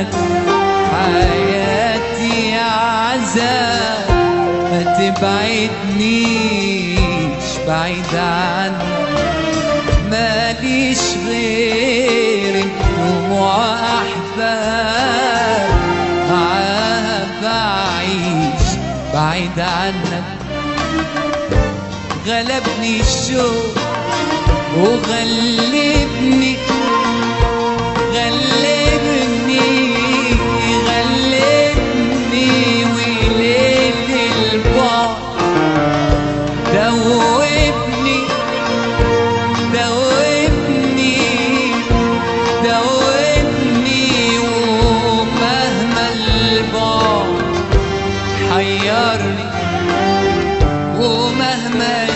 عنك حياتي عذاب ما تبعدنيش بعيد عنك ماليش غير دموع أحباب معاها بعيش بعيد عنك غلبني الشوق وغلبني يختارني ومهما